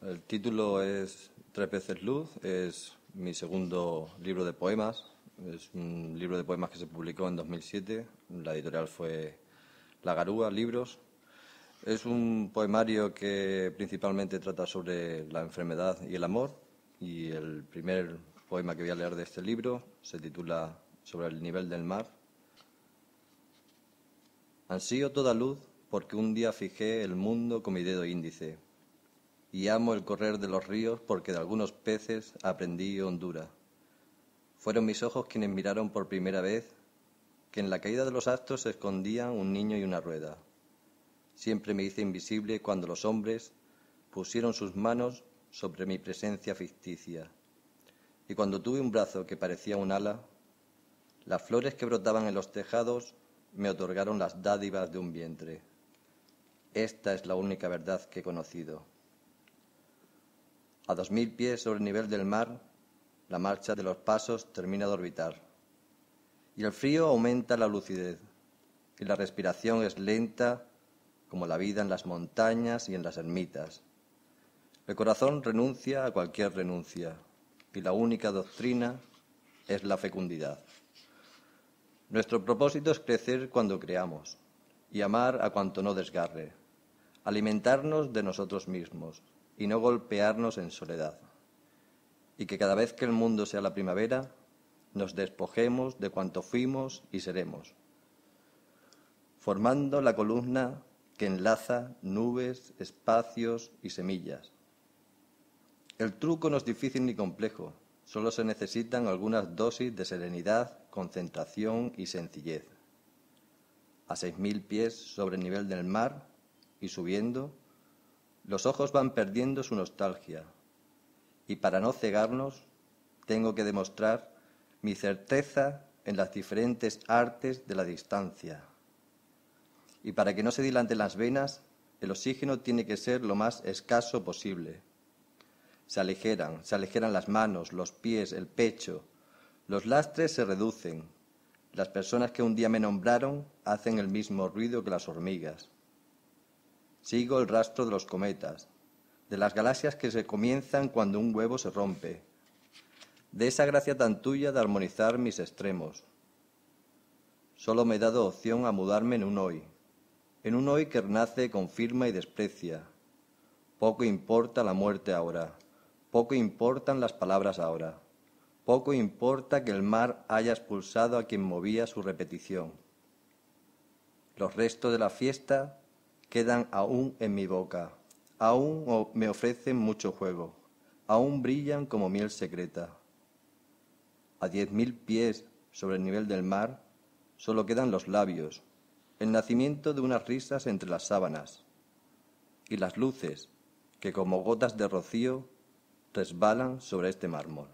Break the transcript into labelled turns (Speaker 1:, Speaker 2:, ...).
Speaker 1: El título es Tres veces luz, es mi segundo libro de poemas. Es un libro de poemas que se publicó en 2007. La editorial fue La Garúa Libros. Es un poemario que principalmente trata sobre la enfermedad y el amor. Y el primer poema que voy a leer de este libro se titula Sobre el nivel del mar. Ansío toda luz porque un día fijé el mundo con mi dedo índice y amo el correr de los ríos porque de algunos peces aprendí hondura. Fueron mis ojos quienes miraron por primera vez que en la caída de los astros se escondían un niño y una rueda. Siempre me hice invisible cuando los hombres pusieron sus manos sobre mi presencia ficticia. Y cuando tuve un brazo que parecía un ala, las flores que brotaban en los tejados me otorgaron las dádivas de un vientre. Esta es la única verdad que he conocido. A dos mil pies sobre el nivel del mar, la marcha de los pasos termina de orbitar. Y el frío aumenta la lucidez. Y la respiración es lenta como la vida en las montañas y en las ermitas. El corazón renuncia a cualquier renuncia. Y la única doctrina es la fecundidad. Nuestro propósito es crecer cuando creamos y amar a cuanto no desgarre, alimentarnos de nosotros mismos, y no golpearnos en soledad. Y que cada vez que el mundo sea la primavera, nos despojemos de cuanto fuimos y seremos, formando la columna que enlaza nubes, espacios y semillas. El truco no es difícil ni complejo, solo se necesitan algunas dosis de serenidad, concentración y sencillez. A seis mil pies sobre el nivel del mar y subiendo, los ojos van perdiendo su nostalgia y para no cegarnos tengo que demostrar mi certeza en las diferentes artes de la distancia. Y para que no se dilanten las venas, el oxígeno tiene que ser lo más escaso posible. Se aligeran, se aligeran las manos, los pies, el pecho. Los lastres se reducen. Las personas que un día me nombraron hacen el mismo ruido que las hormigas. Sigo el rastro de los cometas, de las galaxias que se comienzan cuando un huevo se rompe, de esa gracia tan tuya de armonizar mis extremos. Solo me he dado opción a mudarme en un hoy, en un hoy que renace, confirma y desprecia. Poco importa la muerte ahora, poco importan las palabras ahora, poco importa que el mar haya expulsado a quien movía su repetición. Los restos de la fiesta quedan aún en mi boca, aún me ofrecen mucho juego, aún brillan como miel secreta. A diez mil pies sobre el nivel del mar solo quedan los labios, el nacimiento de unas risas entre las sábanas, y las luces que como gotas de rocío resbalan sobre este mármol.